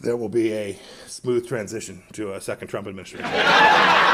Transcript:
there will be a smooth transition to a second Trump administration.